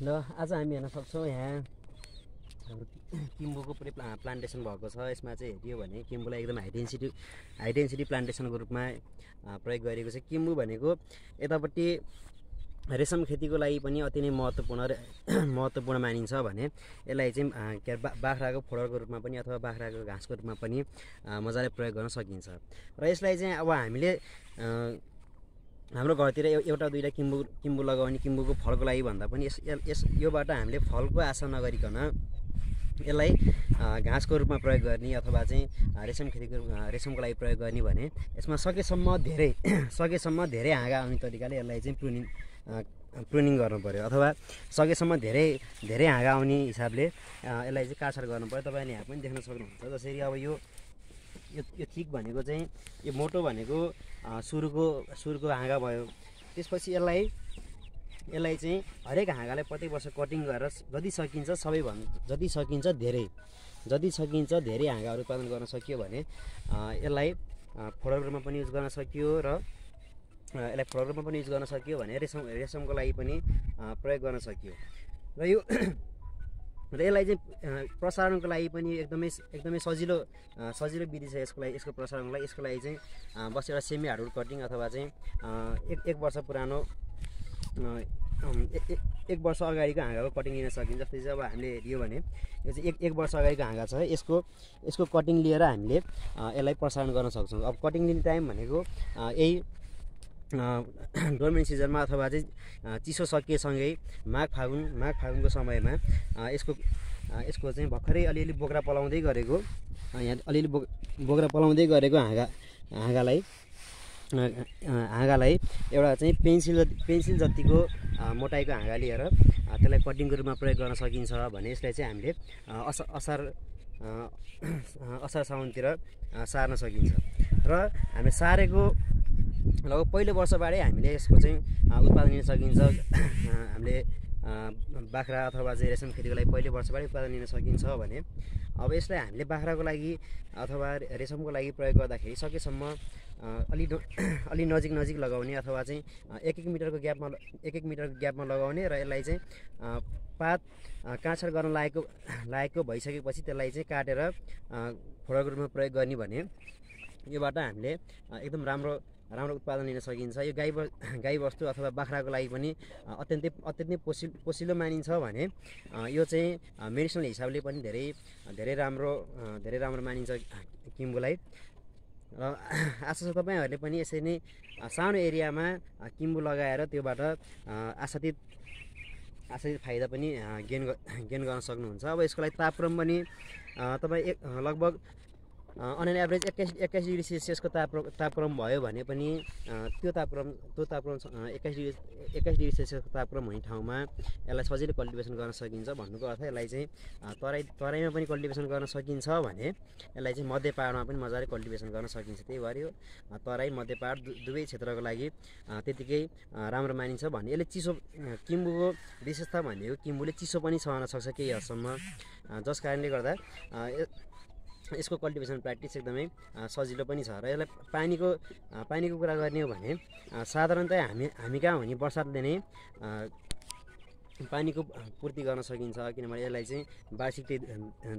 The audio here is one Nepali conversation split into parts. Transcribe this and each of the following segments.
ल आज हामी हेर्न सक्छौँ यहाँ हाम्रो किम्बुको पुरै प्ला प्लान्टेसन भएको छ। यसमा चाहिँ हेऱ्यो भने किम्बुलाई एकदम हाई डेन्सिटी हाई डेन्सिटी प्लान्टेसनको रूपमा प्रयोग गरिएको छ। किम्बु भनेको यतापट्टि रेशम खेतीको लागि पनि अति नै महत्त्वपूर्ण महत्त्वपूर्ण मानिन्छ भने यसलाई चाहिँ के बा बाख्राको फोडरको रूपमा पनि अथवा बाख्राको घाँसको रूपमा पनि मजाले प्रयोग गर्न सकिन्छ। र यसलाई चाहिँ अब हामीले हाम्रो घरतिर एउ- एउटा दुईवटा किम्बु किम्बु लगाउने किम्बुको फलको लागि भन्दा पनि यस यस योबाट हामीले फलको आशा नगरिकन यसलाई घाँसको रूपमा प्रयोग गर्ने अथवा चाहिँ रेशम खेतीको रेशमको लागि प्रयोग गर्ने भने यसमा सकेसम्म धेरै सकेसम्म धेरै हाँगा आउने तरिकाले यसलाई चाहिँ प्रुनिङ प्रुनिङ गर्नु पऱ्यो अथवा सकेसम्म धेरै धेरै हाँगा आउने हिसाबले यसलाई चाहिँ काछार गर्नु पऱ्यो तपाईँले यहाँ पनि देख्न सक्नुहुन्छ। जसरी अब यो यो यो थिक भनेको चाहिँ यो मोटो भनेको सुरुको सुरुको हाँगा भयो। त्यसपछि यसलाई यसलाई चाहिँ हरेक हाँगालाई प्रत्येक वर्ष कटिङ गरेर जति सकिन्छ सबैभन्दा जति सकिन्छ धेरै। जति सकिन्छ धेरै हाँगाहरू उत्पादन गर्न सकियो भने यसलाई अ, फोडर रूपमा पनि युज गर्न सकियो र यसलाई फोडर रूपमा पनि युज गर्न सकियो भने रेशम रेशमको लागि पनि प्रयोग गर्न सकियो। र यो र यसलाई चाहिँ प्रसारणको लागि पनि एकदमै एकदमै सजिलो सजिलो विधि छ यसको लागि यसको प्रसारणको लागि। यसको लागि चाहिँ बस एउटा सेमी हार्डवुड कटिङ अथवा चाहिँ एक एक वर्ष पुरानो एक वर्ष अगाडिको हाँगाको कटिङ लिन सकिन्छ। जस्तै चाहिँ अब हामीले हेऱ्यो भने यो चाहिँ एक एक वर्ष अगाडिको हाँगा छ। यसको यसको कटिङ लिएर हामीले यसलाई प्रसारण गर्न सक्छौँ। अब कटिङ लिने टाइम भनेको यही डोर्मेन्ट सिजनमा अथवा चाहिँ चिसो सकिएसँगै माघ फागुन माघ फागुनको समयमा यसको यसको चाहिँ भर्खरै अलिअलि बोक्रा पलाउँदै गरेको यहाँ अलिअलि बोक बोक्रा पलाउँदै गरेको हाँगा हाँगालाई हाँगालाई एउटा चाहिँ पेन्सिल पेन्सिल जतिको मोटाइको हाँगा लिएर त्यसलाई कटिङको रूपमा प्रयोग गर्न सकिन्छ भने यसलाई चाहिँ हामीले अस असार असार साउनतिर सार्न सकिन्छ। र हामीले सारेको लगभग पहिलो वर्षबाटै हामीले यसको चाहिँ उत्पादन लिन सकिन्छ। हामीले बाख्रा अथवा चाहिँ रेशम खेतीको लागि पहिलो वर्षबाटै उत्पादन लिन सकिन्छ भने। अब यसलाई हामीले बाख्राको लागि अथवा रेशमको लागि प्रयोग गर्दाखेरि सकेसम्म अलि अलि नजिक नजिक लगाउने अथवा चाहिँ एक एक मिटरको ग्यापमा एक एक मिटरको ग्यापमा लगाउने र यसलाई चाहिँ पात अ, काँचर गर्न लागेको लागेको भइसकेपछि त्यसलाई चाहिँ काटेर फोडाको रूपमा प्रयोग गर्ने भने योबाट हामीले एकदम राम्रो राम्रो उत्पादन लिन सकिन्छ। यो गाई ब- गाई बस्तु अथवा बाख्राको लागि पनि अत्यन्तै अत्यन्तै पोसि पोसिलो मानिन्छ भने यो चाहिँ मेडिसिनल हिसाबले पनि धेरै धेरै राम्रो धेरै राम्रो मानिन्छ किम्बुलाई। र आशा छ तपाईँहरूले पनि यसरी नै सानो एरियामा किम्बु लगाएर त्योबाट आशातीत आशातीत फाइदा पनि गेन गेन गर्न सक्नुहुन्छ। अब यसको लागि तापक्रम पनि तपाईँ एक लगभग अन एन एभरेज एक्काइस एक्काइस डिग्री सेल्सियसको तापक्रम तापक्रम भयो भने पनि त्यो तापक्रम त्यो तापक्रम एक्काइस डिग्री एक्काइस डिग्री सेल्सियसको तापक्रम हुने ठाउँमा यसलाई सजिलै कल्टिभेसन गर्न सकिन्छ भन्नुको अर्थ यसलाई चाहिँ तराई तराईमा पनि कल्टिभेसन गर्न सकिन्छ भने यसलाई चाहिँ मध्य पाहाडमा पनि मजाले कल्टिभेसन गर्न सकिन्छ। त्यही भएर यो तराई मध्य पाहाड दुवै क्षेत्रको लागि त्यतिकै राम्रो मानिन्छ भने यसले चिसो किम्बुको विशेषता भनेको किम्बुले चिसो पनि सहन सक्छ केही हदसम्म। जस कारणले गर्दा यसको कल्टिभेसन प्र्याक्टिस एकदमै सजिलो पनि छ र यसलाई पानीको पानीको कुरा गर्ने हो भने साधारणतया हामी हामी कहाँ हुने बर्सातले नै पानीको पूर्ति गर्न सकिन्छ किनभने यसलाई चाहिँ वार्षिक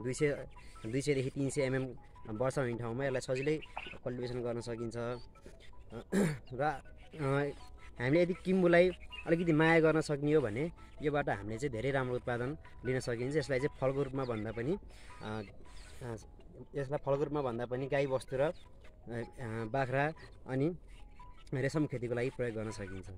दुई सय दुई सयदेखि तिन सय एमएम वर्षा हुने ठाउँमा यसलाई सजिलै कल्टिभेसन गर्न सकिन्छ। र हामीले यदि किम्बुलाई अलिकति माया गर्न सक्ने हो भने योबाट हामीले चाहिँ धेरै राम्रो उत्पादन लिन सकिन्छ यसलाई चाहिँ फलको रूपमा भन्दा पनि यसलाई फलको रूपमा भन्दा पनि गाई बस्तु र बाख्रा अनि रेशम खेतीको लागि प्रयोग गर्न सकिन्छ।